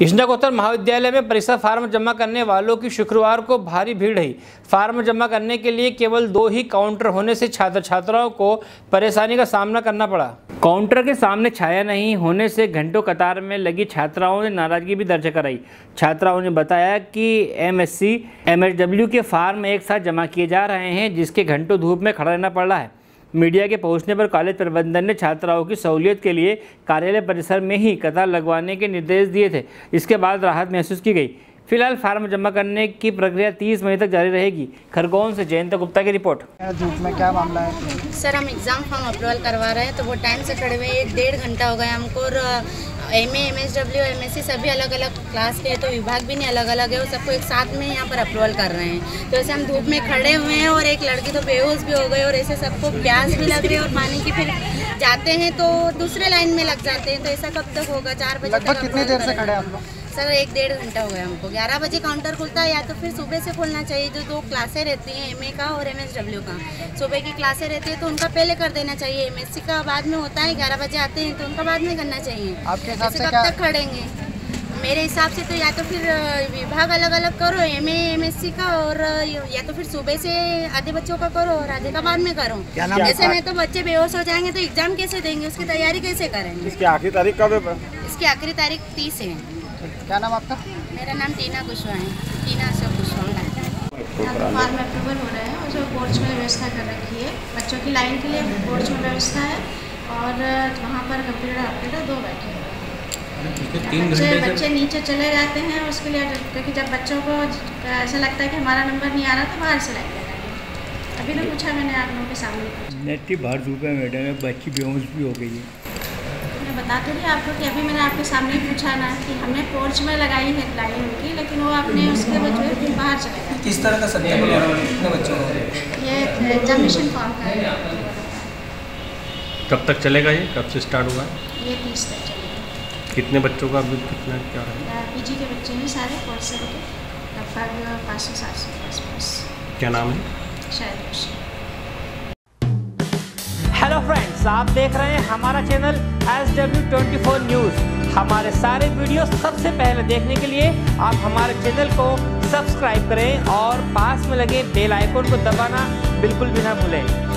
स्नातकोत्तर महाविद्यालय में परीक्षा फार्म जमा करने वालों की शुक्रवार को भारी भीड़ रही। फार्म जमा करने के लिए केवल दो ही काउंटर होने से छात्र छात्राओं को परेशानी का सामना करना पड़ा। काउंटर के सामने छाया नहीं होने से घंटों कतार में लगी छात्राओं ने नाराज़गी भी दर्ज कराई। छात्राओं ने बताया कि एमएससी, एमएसडब्ल्यू के फार्म एक साथ जमा किए जा रहे हैं, जिसके घंटों धूप में खड़ा रहना पड़ रहा है। मीडिया के पहुँचने पर कॉलेज प्रबंधन ने छात्राओं की सहूलियत के लिए कार्यालय परिसर में ही कतार लगवाने के निर्देश दिए थे। इसके बाद राहत महसूस की गई। फ़िलहाल फार्म जमा करने की प्रक्रिया 30 मई तक जारी रहेगी। खरगोन से जयंत गुप्ता की रिपोर्ट। धूप में क्या मामला है? सर हम एग्ज़ाम फॉर्म अप्रूवल करवा रहे हैं तो वो टाइम से खड़े हुए एक डेढ़ घंटा हो गया हमको और M A M S W M S C सभी अलग अलग क्लास के हैं तो विभाग भी नहीं अलग अलग है, वो सबको एक साथ में यहाँ पर अप्रूवल कर रहे हैं। तो ऐसे हम धूप में खड़े हुए हैं और एक लड़की तो बेहोश भी हो गई और ऐसे सबको प्यास भी लग रही है और पानी की फिर जाते हैं तो दूसरे लाइन में लग जाते हैं तो ऐसा कब तक होगा? चार बजे लगभग तक कितनी देर से खड़े आप लोग? सर एक डेढ़ घंटा हो गया हमको। ग्यारह बजे काउंटर खुलता है या तो फिर सुबह से खोलना चाहिए जो दो क्लासे रहती हैं एमए का और एमएसडब्ल्यू का। सुबह की क्लासे रहती है तो उनका पहले कर देना चाहिए। एमएससी का बाद में होता है ग्यारह बजे आते हैं तो उनका बाद में करना चाहिए। आपके हिसाब से कब तक खड़ेंगे? मेरे हिसाब से तो या तो फिर विभाग अलग अलग करो एम एमएससी का और या तो फिर सुबह से आधे बच्चों का करो और आधे का बाद में करो। क्या ऐसे में तो बच्चे बेहोश हो जाएँगे तो एग्ज़ाम कैसे देंगे? उसकी तैयारी कैसे करेंगे? इसकी आखिरी तारीख कब है? इसकी आखिरी तारीख तीस है। क्या नाम आपका? मेरा नाम टीना कुशवाहा है। टीना अशोक कुशवाहा है। फार्म अप्रूवल हो रहे हैं और जो बोर्ड्स में व्यवस्था कर रखी है बच्चों की लाइन के लिए बोर्ड्स में व्यवस्था है और वहाँ पर कंप्यूटर ऑपरेटर दो बैठे हैं। बच्चे बच्चे नीचे चले जाते हैं उसके लिए क्योंकि जब बच्चों को ऐसा लगता है कि हमारा नंबर नहीं आ रहा तो बाहर से लाइन लगाएँगे अभी तो पूछा मैंने आप लोगों के सामने। नेटी बाहर धूप है मैडम है बच्ची बेहोश भी हो गई है। मैं बता तो रही आपको कि अभी मैंने आपके सामने पूछा ना कि हमने पोर्च में लगाई है लाइन उनकी लेकिन वो अपने उसके वजह बाहर चले गए। किस तरह का सत्यापन हो? रहा है कितने बच्चों ये एग्जामिनेशन फॉर्म का है। कब तक चलेगा ये? कब से स्टार्ट हुआ ये तीस तक चलेगा। कितने बच्चों का अभी कितना क्या है? पीजी के बच्चे हैं सारे कोर्स से के लगभग पाँच सौ सात सौ के आसपास। क्या नाम है? शायद हेलो फ्रेंड्स आप देख रहे हैं हमारा channel S W twenty four news हमारे सारे वीडियो सबसे पहले देखने के लिए आप हमारे चैनल को सब्सक्राइब करें और पास में लगे बेल आइकन को दबाना बिल्कुल भी ना भूलें।